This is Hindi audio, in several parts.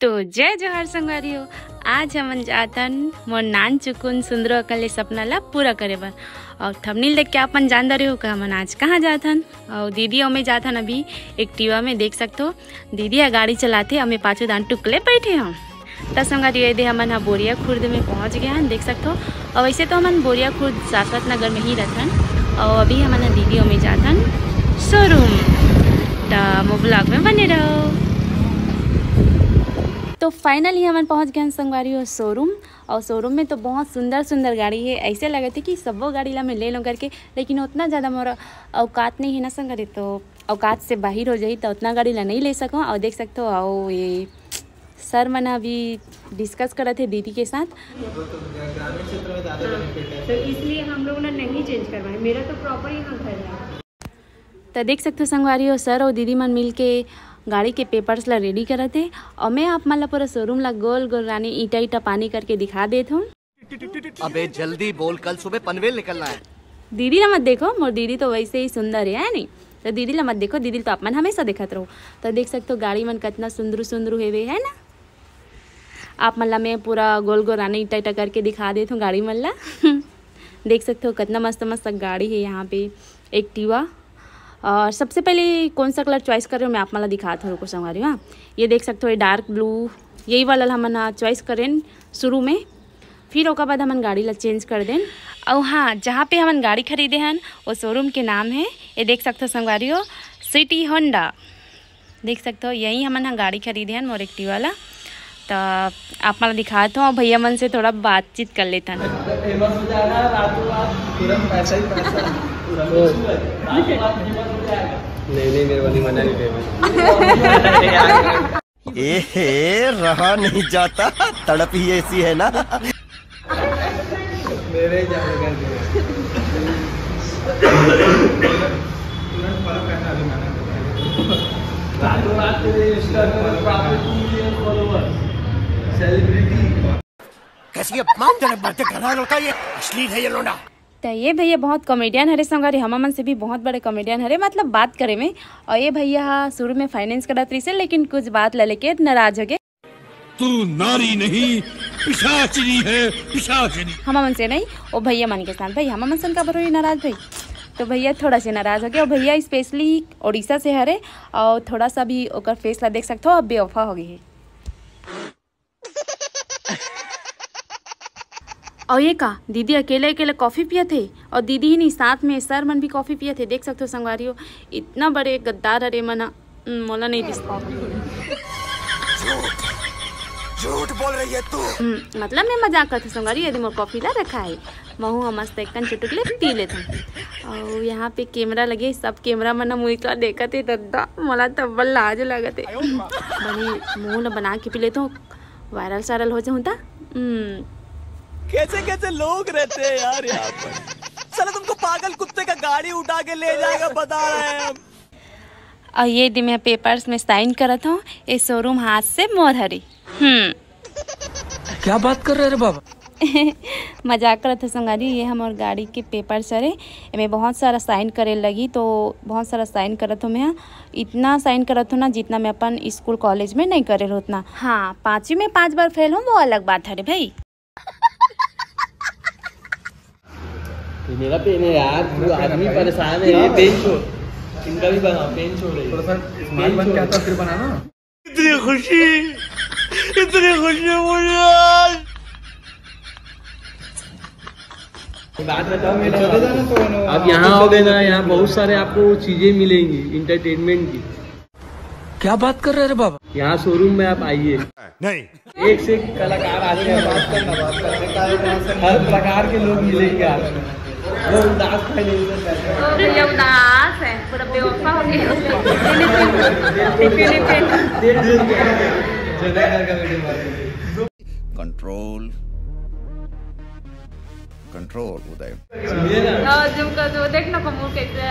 तो जय जोहार संगवारियों। आज हमन जातन मोर नान चुकुन सुंदर कले सपना ला पूरा करे बर और थंबनेल देख के अपन जान रहे हो का हमन आज कहाँ जाथन और दीदी और मैं जाथन अभी एक्टिवा में देख सकते। हो दीदी हा गाड़ी चलाते, हमें पाछू दान टुकले बैठे हम। तब संगवारी दे हमन हा बोरिया खुर्द में पहुँच गया हैं देख सकते। हो और वैसे तो हमन बोरिया खुर्द सासवत नगर में ही रहथन। और अभी हमन दीदी और मैं जाथन शोरूम। तो मो ब्लॉग में बने रहो। तो फाइनली हमन पहुँच गए हैं संगवारी और शोरूम और शोरूम में तो बहुत सुंदर सुंदर गाड़ी है। ऐसे लगे थे कि सबो गाड़ी ला मैं ले लूँ करके लेकिन उतना ज़्यादा मोरा औकात नहीं है ना संगवारी तो औकात से बाहर हो जाई तो उतना गाड़ी ला नहीं ले सकूँ। और देख सकते हो और ये सर मना अभी डिस्कस करे थे दीदी के साथ। है तो इसलिए हम लोगों ने नहीं चेंज करवाया। मेरा तो प्रॉपर यहाँ घर है। तो देख सकते हो संगवारी हो सर और दीदी मन मिल के गाड़ी के पेपर्स ला रेडी करत है। और मैं आप मन ला पूरा शोरूम ला गोल गोल रानी ईटा ईटा पानी करके दिखा देत हूँ अबे जल्दी बोल कल सुबह पनवेल निकलना है। दीदी ला मत देखो मोर दीदी तो वैसे ही सुंदर है, है नहीं तो दीदी ला मत देखो दीदी तो आप मन हमेशा देखत रहो। तो देख सकते हो गाड़ी मन कितना सुंदर सुंदर हेवे है ना? आप मन ला मैं पूरा गोल गोल रानी ईटा ईटा करके दिखा देती हूँ गाड़ी मन ला। देख सकते हो कितना मस्त मस्त गाड़ी है यहाँ पे। एक्टिवा और सबसे पहले कौन सा कलर चॉइस कर रहे हो? मैं आप मला दिखाता हूँ रुको संगवारी हाँ ये देख सकते हो, ये डार्क ब्लू यही वाला हमन चॉइस करें शुरू में। फिर ओकर बाद हमन गाड़ी ला चेंज कर दें। और हाँ जहाँ पे हमन गाड़ी खरीदे हैं वो शोरूम के नाम है। ये देख सकते हो संगवारी हो सिटी होंडा देख सकते हो, यही हमन हाँ गाड़ी खरीदे हैं मोर एक्टिव वाला। तो आप मैं दिखाता हूँ भैया मन से थोड़ा बातचीत कर लेता जाएगा नहीं नहीं मेरे वाली मना नहीं दे ए रहा नहीं जाता तड़प ही ऐसी है ना। मेरे रातों रात तेरे इंस्टा पर प्राप्त टू मिलियन फॉलोअर्स सेलिब्रिटी कैसी अपमानजनक बातें कर रहा लड़का ये अश्लील है ये लोडा तो ये भैया बहुत कॉमेडियन हरे संगारी हम से भी बहुत बड़े कॉमेडियन हरे मतलब बात करे में। और ये भैया शुरू में फाइनेंस करत रही से लेकिन कुछ बात ले लेके नाराज़ हो गए। तू नारी नहीं पिशाचिनी है पिशाचिनी। हम मन से नहीं वो भैया मन के साथ भाई हम मन से का बरो नाराज़ भाई। तो भैया थोड़ा से नाराज़ हो गया और भैया स्पेशली उड़ीसा से हरे और थोड़ा सा भी ओकर फेस ला देख सकते हो अब बेवफा हो गई है। और ये का दीदी अकेले अकेले कॉफ़ी पिए थे? और दीदी ही नहीं साथ में सर मन भी कॉफ़ी पिए थे। देख सकते हो संगवारियों इतना बड़े गद्दार अरे मना। हम्म, मोला नहीं दिखता झूठ। बोल रही है तू। हम्म, मतलब मैं मज़ाक करती संगवारी यदि मोर कॉफ़ी ला रखा है। महू हम मस्त एक चुटुकले पी लेते हैं। और यहाँ पे कैमरा लगे सब कैमरा मना मुँह का देखा थे दद्दा। मोला तब लाज लगते बनी मुँह बना के पी लेते हूँ। वायरल सायरल हो जाऊँ था हम्म, कैसे कैसे लोग रहते हैं यार यहाँ पर चलो तुमको पागल कुत्ते का गाड़ी उठा के ले जाएगा बता रहे हैं हम। और ये दी मैं पेपर्स में साइन करत हूँ ये शोरूम हाथ से मोर हरी हम्म। क्या बात कर रहे रे बाबा? मज़ाक करत है संगारी ये हमार गाड़ी के पेपर सरे एमें बहुत सारा साइन करे लगी तो बहुत सारा साइन करत हूँ मैं। इतना साइन करत हूँ ना जितना मैं अपन स्कूल कॉलेज में नहीं करे रहो उतना। हाँ पाँचवीं में पाँच बार फेल हूँ वो अलग बात है रे भाई ये मेरा पेन है यार तू आदमी परेशान है ये पेन छोड़। इनका भी बना पेन छोड़ रही थोड़ा सा स्मार्ट बन के आता फिर बनाना। इतनी खुशी इतनी खुशी मुझे आज। बात बताओ मेरा चले जाना तो आप यहाँ आओगे ना यहाँ बहुत सारे आपको चीज़ें मिलेंगी इंटरटेनमेंट की। क्या बात कर रहे रे बाबा? यहाँ शोरूम में आप आइए। नहीं। एक से एक कलाकार आते हैं बात करना बात करने। है हर प्रकार के लोग मिलेंगे आपको का कंट्रोल कंट्रोल उदय जूम कर दो देखना कमूर कैसे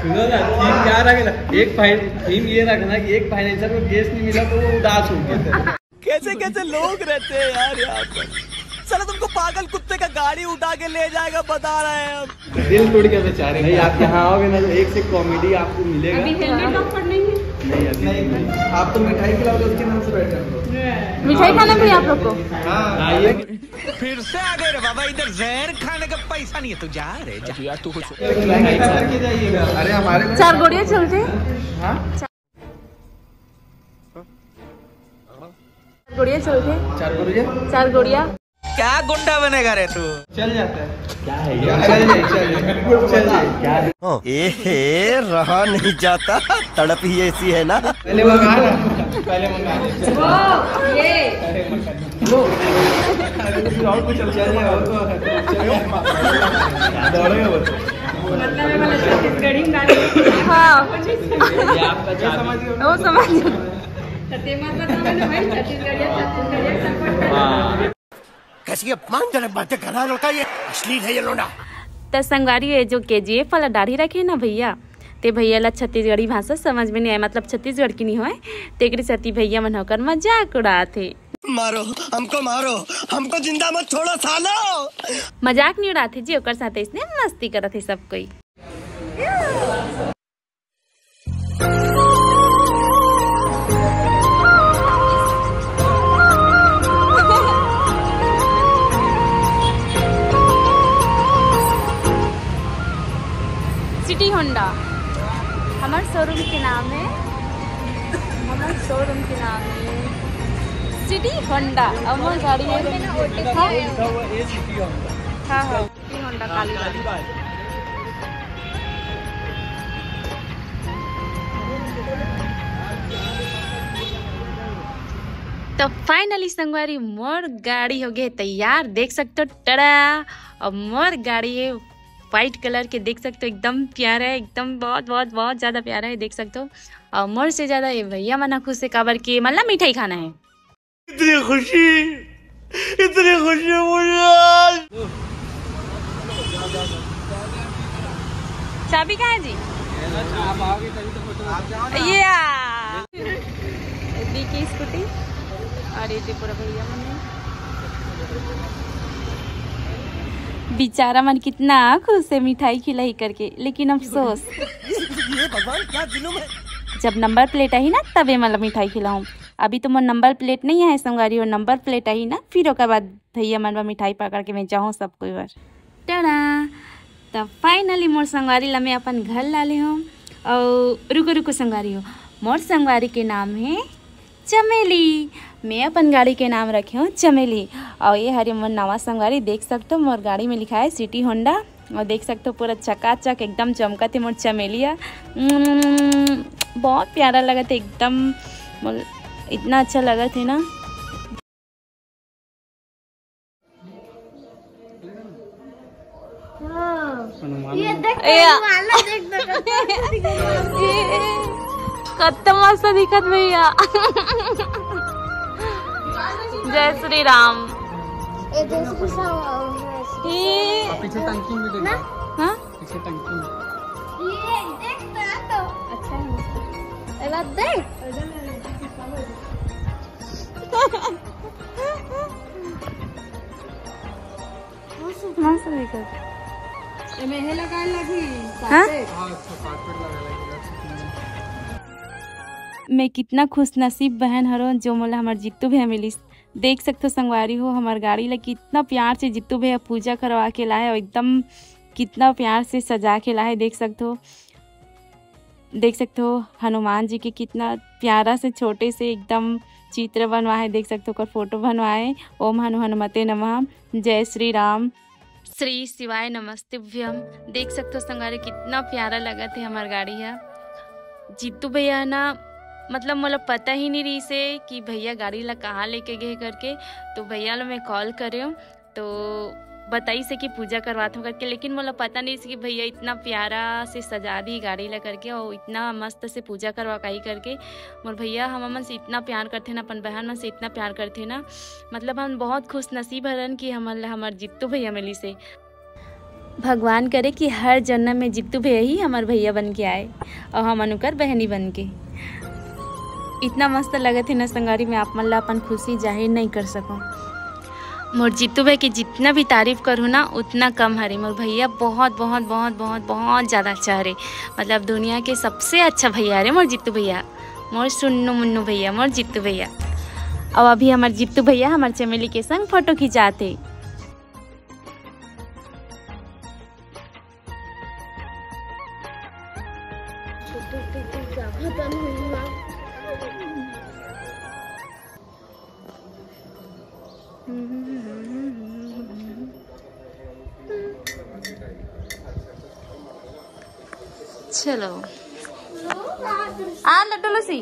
सुनो ना थीम क्या रखना एक फाइन थीम ये रखना कि एक फाइनेंशियल को केस नहीं मिला तो वो उदास हो गया कैसे कैसे लोग रहते हैं यार यहाँ पर? चलो तुमको पागल कुत्ते का गाड़ी उठा के ले जाएगा बता रहे हैं हम दिल टूट गया बेचारे। नहीं आप यहाँ आओगे ना तो एक से कॉमेडी आपको मिलेगा। अभी हेलमेट ऑफ़ नहीं है नहीं। आप तो मिठाई खिलाओगे उसके नाम से बैठ मिठाई खाना भी आप लोग को? हाँ। फिर से आ गए रे बाबा इधर जहर खाने का पैसा नहीं है तू जा रे जा। यार तू कुछ जाइएगा। अरे हमारे चार गोड़िया चलते हाँ। चार गोड़िया चलते चार बोलिए चार गोड़िया क्या गुंडा बनेगा रे तू? चल जाता है। क्या है चल चल चल जाइए ए रहा नहीं जाता। तड़प ही ऐसी है ना? पहले मंगा ना पहले मंगा ले। वो ये। अरे और कुछ चलिए और तो तो मतलब ये छत्तीसगढ़ी गाड़ी हाँ। समझ वो समझ तर मतलब मैंने भाई छत्तीसगढ़िया छत्तीसगढ़िया सपोर्ट कैसी अपमानजनक बातें करा लड़का ये? अश्लील है ये लोना। तो संगवारी है जो के जी एफ़ वाला दाढ़ी रखे ना भैया। ते भैया ला छत्तीसगढ़ी भाषा समझ में नहीं आए मतलब छत्तीसगढ़ की नहीं होए। तेकरी सती भैया मन होकर मज़ाक उड़ाते। मारो हमको मारो हमको ज़िंदा मत छोड़ो सालो। मज़ाक नहीं उड़ाते जी ओकर साथे इसने मस्ती करत है सब कोई। होंडा। हमारे शोरूम के नाम है। हमारे शोरूम के नाम है सिटी होंडा अमर गाड़ी है हाँ। हाँ हाँ सिटी होंडा काली तो फाइनली संगवारी मोर गाड़ी हो गई तैयार। देख सकते हो टड़ा। और मोर गाड़ी है वाइट कलर के देख सकते हो एकदम प्यारा है एकदम बहुत बहुत बहुत ज़्यादा प्यारा है देख सकते हो। और मोर से ज़्यादा ये भैया मना खुश से काबर के मतलब मिठाई खाना है। इतनी खुशी इतनी खुशी मुझे आज। चाबी कहाँ है जी? ये की स्कूटी और ये पूरा भैया मन। बेचारा मन कितना खुश है मिठाई खिलाई करके लेकिन अफसोस ये भगवान क्या दिनों में? जब नंबर प्लेट आई ना तबे मतलब मिठाई खिलाऊं। अभी तो मोर नंबर प्लेट नहीं है संगवारी और नंबर प्लेट आई ना फिर ओकर बाद भैया मनवा मिठाई पकड़ के मैं जाऊँ सब कोई बार। टड़ा! तब फाइनली मोर संगवारी ला मैं अपन घर ला ले हूँ। और रुको रुको संगवारी हो। मोर संगवारी के नाम है चमेली। मैं अपन गाड़ी के नाम रखे हूँ चमेली। और ये हरे मोर नवा संगवारी देख सकते हो मोर गाड़ी में लिखा है सिटी होंडा। और देख सकते हो पूरा चकाचक एकदम चमकत है मोर चमेलिया। बहुत प्यारा लगा था एकदम इतना अच्छा लगा थे ना। कत्त मस्त दिखत भैया। जय श्री राम ये- पीछे टंकी में देखना हाँ? मस्त दिखत। एमे हे लगा लगी। हाँ? हाँ अच्छा कारपेट लगा। लगेगा मैं कितना खुश नसीब बहन हरो, जो मोला हमार जित्तू भैया मिलिस। देख सकते हो संगवारी हो, हमार गाड़ी ला कितना प्यार से जितू भैया पूजा करवा के लाए, और एकदम कितना प्यार से सजा के लाए, देख सकते हो। देख सकते हो, हनुमान जी के कितना प्यारा से, छोटे से एकदम चित्र बनवाए, देख सकते हो फ़ोटो बनवाए। ओम हनु हनुमते नमः, जय श्री राम श्री शिवाय नमस्ते भ्यम। देख सकते हो संगारे कितना प्यारा लगा थे हमार गाड़ी है। जीतू भैया ना मतलब मतलब पता ही नहीं रही से कि भैया गाड़ी ला कहाँ लेके गए करके। तो भैया ला मैं कॉल करे हूँ तो बताई से कि पूजा करवाता हूँ करके, लेकिन मोला पता नहीं कि भैया इतना प्यारा से सजा दी गाड़ी ला करके और इतना मस्त से पूजा करवा काई करके। मोर भैया हम मन से इतना प्यार करते ना, अपन बहन मन से इतना प्यार करते ना मतलब हम बहुत खुश नसीब हरन कि हमन हमार जित्तू भैया मिली से। भगवान करे कि हर जन्म में जित्तू भैया ही हमार भैया बन के आए और हम अनुकर बहनी बन के। इतना मस्त लगे थे न संगारी में, आप मन ला अपन खुशी ज़ाहिर नहीं कर सको। मोर जीतू भाई की जितना भी तारीफ़ करूँ ना, उतना कम हरे। मोर भैया बहुत बहुत बहुत बहुत बहुत ज़्यादा अच्छा हरे। मतलब दुनिया के सबसे अच्छा भैया हरे मोर जीतू भैया। मोर सुन्नू मुन्नू भैया, मोर जित्तू भैया। और अभी हमार जित्तू भैया हमार चमेली के संग फ़ोटो खिंचाते। चलो आ लड्डू लसी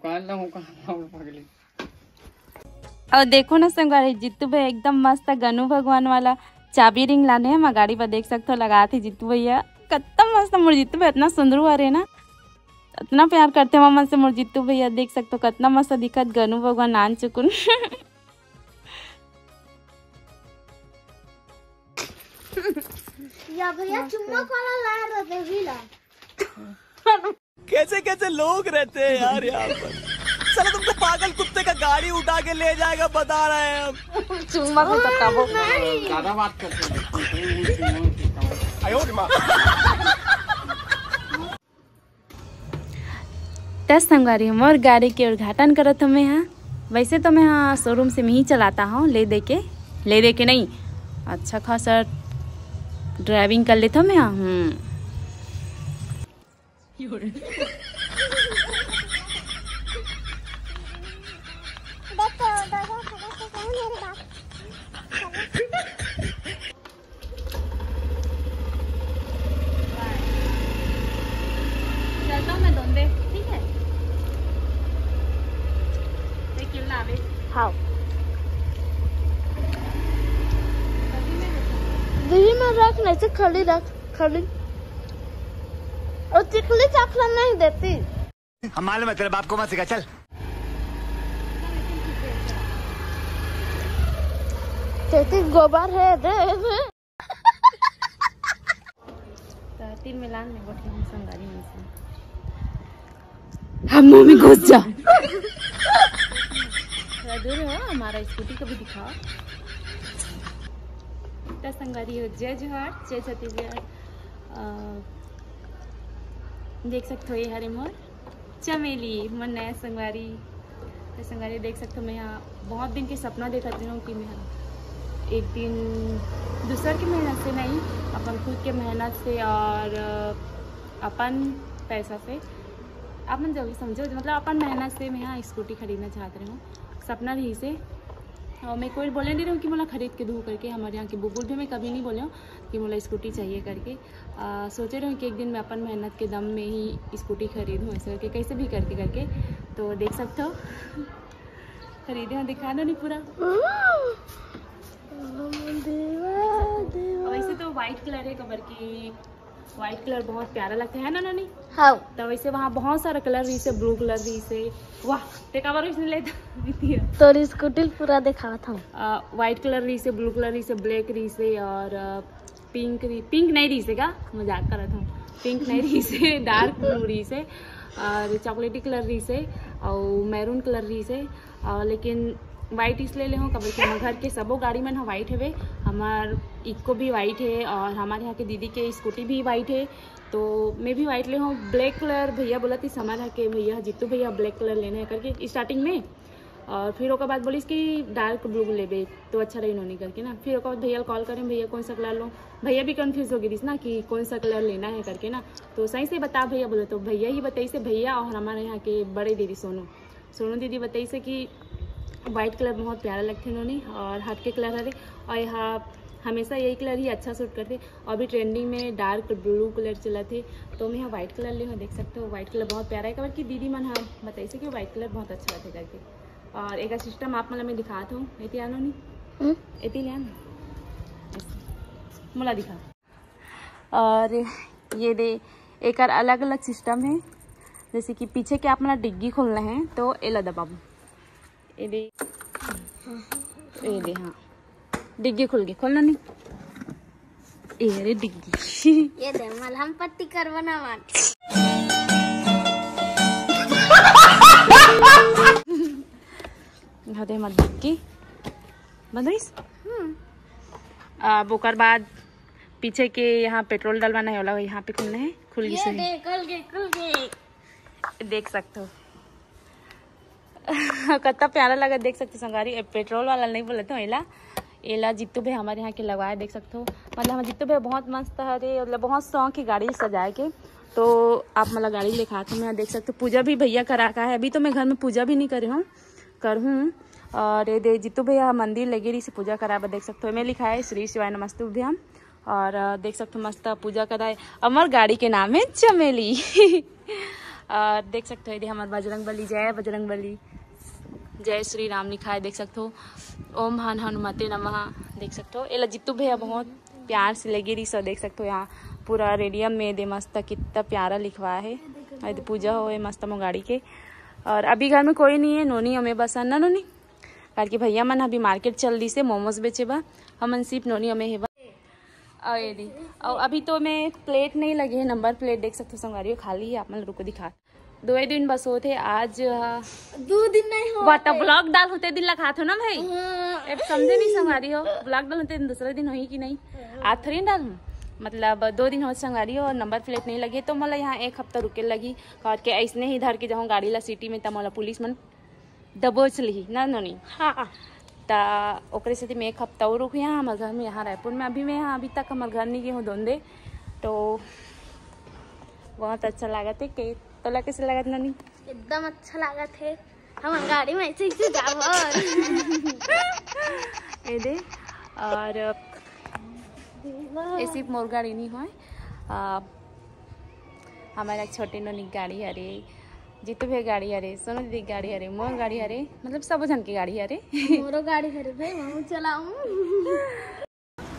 दुकान ना हो कहाँ पगली। और देखो ना संगवारी जित्तू भैया एकदम मस्त गनु भगवान वाला। चाबी रिंग लाने हैं मैं गाड़ी पर देख सकते हो लगा थी जित्तू भैया। कितना मस्त मोर जित्तू भैया इतना सुंदर हुआ रहे ना। इतना प्यार करते हैं मम्मा से मोर जित्तू भैया देख सकते हो कितना मस्त दिखत गनु भगवान नान चुकुन। या भैया चुम्मा वाला लाया रहते विला कैसे कैसे लोग रहते हैं यार यहाँ पर? चलो तुमको पागल कुत्ते का गाड़ी उठा के ले जाएगा बता रहे हैं हम। चुम्मा को तकाबो ज़्यादा बात करते हैं। दस संगवारी हम और गाड़ी के उद्घाटन करत हमें यहाँ। वैसे तो मैं यहाँ शोरूम से मैं ही चलाता हूँ ले दे के। ले दे के नहीं। अच्छा खासा ड्राइविंग कर लेता हूँ मैं यहाँ। हम्म चलता हूँ मैं दोनों ठीक है देखिए लावे हाँ में रख नहीं खली। रख और चिकली चाखला नहीं देती। हम मालूम है तेरे बाप को मत सिखा चल। तेती गोबर है दे तीन मिलान में बैठे हैं संगारी में से। हम मुँह में घुस जा। दूर हो हमारा स्कूटी को भी दिखाओ। इतना संगारी हो जय जोहार जय छत्तीसगढ़। अ, देख सकते हो ये हरे मोर। चमेली मोर नया संगवारी। तो संगवारी देख सकते हो, मैं यहाँ बहुत दिन के सपना देखा हूँ कि मैं एक दिन दूसर की मेहनत से नहीं, अपन खुद के मेहनत से और अपन पैसा से। अपन जब भी समझो मतलब अपन मेहनत से मैं यहाँ स्कूटी खरीदना चाहते हूँ सपना रही से और मैं कोई बोले नहीं रही हूँ कि मोला खरीद के दूँ करके हमारे यहाँ के बुबुल भी मैं कभी नहीं बोले हूँ कि मोला स्कूटी चाहिए करके। आ, सोचे रहे हूँ कि एक दिन मैं अपन मेहनत के दम में ही स्कूटी खरीदूँ ऐसे करके कैसे भी करके करके। तो देख सकते हो। खरीदे हो दिखा दो नहीं पूरा। वैसे तो वाइट कलर है कबर की। वाइट कलर बहुत प्यारा लगता है ना नानी? हाँ। तो वैसे वहाँ बहुत सारा कलर रही से ब्लू कलर रही से। वाह ते कवर इसने लेता तोरी स्कूटी पूरा दिखा था। वाइट कलर रही से ब्लू कलर रही से ब्लैक रही से और पिंक रही पिंक नहीं रही से का? मज़ाक कर रहा था। पिंक नहीं रही से डार्क ब्लू रही से और चॉकलेटी कलर रही से और मैरून कलर रही से। और लेकिन वाइट इसलिए ले हूँ कभी हमारे घर के सबो गाड़ी में ना वाइट है हमार इको भी वाइट है और हमारे यहाँ के दीदी के स्कूटी भी वाइट है। तो मैं भी वाइट ले हूँ। ब्लैक कलर भैया बोला थी हमारे यहाँ के भैया, जीतू भैया ब्लैक कलर लेना है करके स्टार्टिंग में। और फिर ओकर बाद बोलिस कि डार्क ब्लू लेबे तो अच्छा रही इन्होंने करके ना। फिर ओकर बाद भैया कॉल करें, भैया कौन सा कलर लो? भैया भी कन्फ्यूज़ हो गई थी ना कि कौन सा कलर लेना है करके ना। तो सही से बता भैया बोले तो भैया ही बताई से भैया और हमारे यहाँ के बड़े दीदी सोनू। सोनू दीदी बताई से कि वाइट कलर बहुत प्यारा लगते इन्होंने और हाथ के कलर हरे और यहाँ हमेशा यही कलर ही अच्छा सूट करते। और भी ट्रेंडिंग में डार्क ब्लू कलर चला थे तो मैं यहाँ व्हाइट कलर ले हूँ देख सकते हो व्हाइट कलर बहुत प्यारा है। कबर की दीदी मन हाँ बताई कि व्हाइट कलर बहुत अच्छा लगते करके। और एक सिस्टम आप मतलब मैं दिखाता हूँ। एती आनो नहीं एती ले आना मोला दिखा। और ये दे एक अलग अलग सिस्टम है। जैसे कि पीछे के आप मतलब डिग्गी खोलना है तो एला दबाबू ये दे। ये दे हाँ। डिग्गी खुल गई। खोलना नहीं। ये रे डिग्गी। ये दे मलहम पट्टी करवाना मान हदे मत की बंद अब ओकर बाद पीछे के यहाँ पेट्रोल डलवाना है वाला यहाँ पे खुलना है। खुल गई सही। देख खुल गई खुल गई। देख सकते हो। कितना प्यारा लगा देख सकते संगारी। पेट्रोल वाला नहीं बोले तो एला। एला जितू भाई हमारे यहाँ के लगवाए, देख सकते हो। मतलब हम जितू भाई बहुत मस्त है रे मतलब बहुत शौक है गाड़ी सजाए के। तो आप मतलब गाड़ी लिखा थे मैं देख सकते हो। पूजा भी भैया करा का है। अभी तो मैं घर में पूजा भी नहीं करी हूँ, कर। और ये दे जितू भैया मंदिर लगी रही से पूजा करा देख सकते हो। मैं लिखा है श्री शिवाय नमस्तुभ्यम और देख सकते हो मस्त पूजा कराए। अमर गाड़ी के नाम है चमेली। और देख सकते हो हमारे बजरंग बली जय बजरंग बली जय श्री राम लिखा है, देख सकते हो। ओम हन हनुमते नमः, देख सकते हो। एला जितू भैया, बहुत प्यार से लगी रही सो देख सकते हो यहाँ पूरा रेडियम में दे मस्त कितना प्यारा लिखवाया है। पूजा हो मस्त मो गाड़ी के। और अभी घर में कोई नहीं है, नोनी हमें बस ना नोनी। कारण कि भैया मन अभी मार्केट चल दी से, मोमोज बेचे बा। हमन सिर्फ़ नोनी हमें है और ये और अभी तो मैं प्लेट नहीं लगे है नंबर प्लेट देख सकते हो संगारी खाली है, आप मन रुको दिखा। दो ही दिन बस होते आज हाँ, दो दिन नहीं हो वाटा ब्लॉग डाल होते दिन लगा हो ना भाई? हाँ, अब समझे नहीं संगारी हो। ब्लॉग डाल होते दिन दूसरे दिन होई कि नहीं? आज थोड़ी डाल? मतलब दो दिन हो संगारी हो और नंबर प्लेट नहीं लगी तो मतलब यहाँ एक हफ़्ता रुके लगी। और के ऐसने ही धर के जाऊँ गाड़ी ला सिटी में तब मतलब पुलिस मन दबोच ली ना नोनी हाँ। ता ओकरे मैं एक हफ़्ता और रुक यहाँ हमारे घर में यहाँ रायपुर में। अभी मैं यहाँ अभी तक हमारे घर नहीं गई हूँ दोंदे तो बहुत अच्छा लगा थे के तोला कैसे लगा था नानी? एकदम अच्छा लगा थे हम गाड़ी में ऐसे ऐसे जाओ ये दे और सिर्फ़ मोर गाड़ी नहीं है हमारा एक छोटे नोनी गाड़ी अरे जीतू भी गाड़ी अरे सोनू दीदी गाड़ी अरे मोर गाड़ी अरे मतलब सब जन की गाड़ी अरे मोरो गाड़ी खरीद भाई मैं चलाऊं।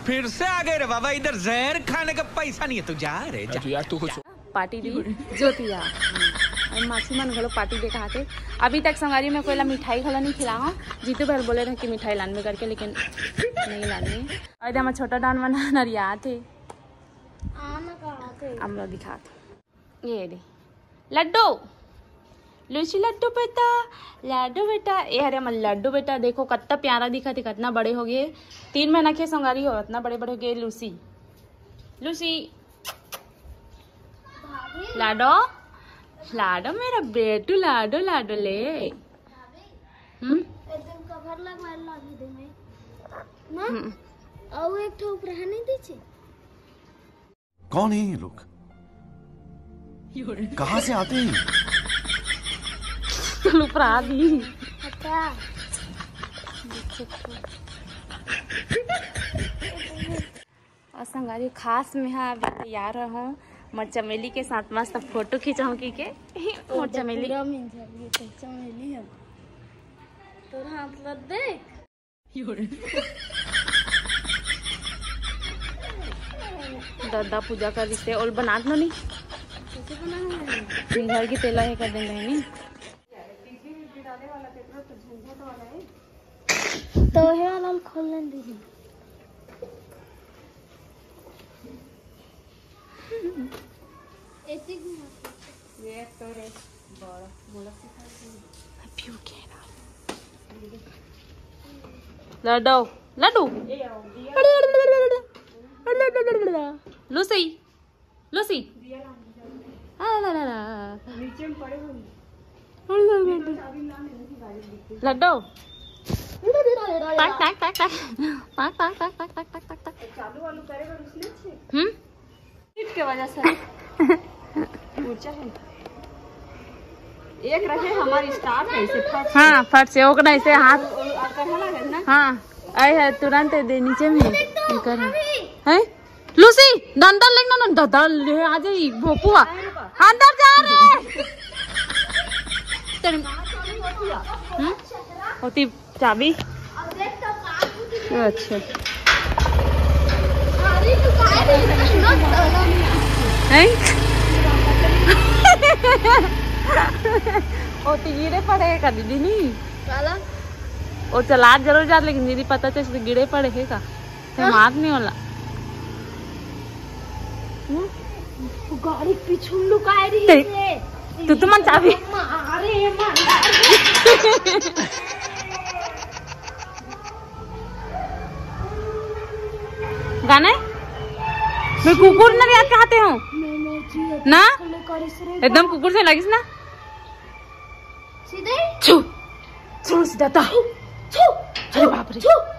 फिर से आ गए रे बाबा इधर जहर खाने का पैसा नहीं है तू जा रे जा। यार तू कुछ पार्टी दी ज्योतिया और माछी मन घलो पार्टी दे कहा थे अभी तक संगारी में कोई ला मिठाई घलो नहीं खिला हूँ जीतू भर बोले रहे कि मिठाई लान में करके लेकिन नहीं लानी और हमारा छोटा डान बना नरिया थे? हम लोग दिखा थे ये दे लड्डू। लूची लड्डू बेटा लड्डू बेटा। ये अरे मन लड्डू बेटा देखो कितना प्यारा दिखा थे कितना बड़े हो गए। तीन महीना के संगारी हो इतना बड़े बड़े हो गए लूसी। लूसी लाडो? लाडो मेरा बेटू लाडो लाडो ले। हम्म? हम्म। कौन है ये लोग? कहाँ से आते हैं? चलो अपराधी और खास में हाँ अभी तैयार हूँ। मोर चमेली के साथ मस्त फ़ोटो खींचाऊँ की के? मोर चमेली तो चमेली है हाथ लग देख। दादा पूजा कर रिश्ते और बना दो नहीं? सिंघर की तेला है कर देंगे नहीं? तो है वाला घुमा लड्डू लड्डू लूसी लूसी लड्डू टाक टाक टाक टाक टाक टाक टाक टाक टाक टाक टाक टाक हम्म? के वजह से। ऊँचा है। एक रहे हमारी स्टार्ट है इसे फट हाँ फट से ओकरा ऐसे हाथ है ना हाँ आए तुरंत दे नीचे में। कर। है? लूसी दंदल लेना ना ददल ले आ जाई भोपुआ। अंदर जा रे। तेरे हम्म? होती चाबी? अच्छा। है? ओ तो गिरे पड़े का दीदी नहीं काला वो चला ज़रूर जा लेकिन दीदी पता चल गिरे पड़े है का तो मार नहीं होला गाड़ी पीछू लुकाए रही है तू तो मन चाबी मारे मारे गाने मैं कुकुर ना याद कहते हूँ मैंने ना? एकदम कुकुर से लगिस ना? सीधे? छू। छू सीधा तो। छू अरे बाप रे।